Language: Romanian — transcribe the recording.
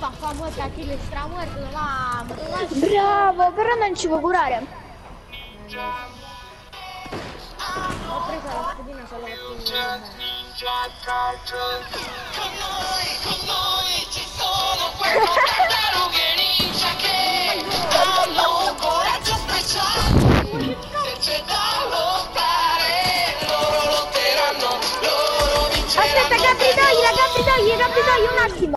hai mă, te Achille, stramorto. Bravo, però non ci può curare. Aspetta, Gabri, dai, la Gabri, togli, Gabri, un attimo.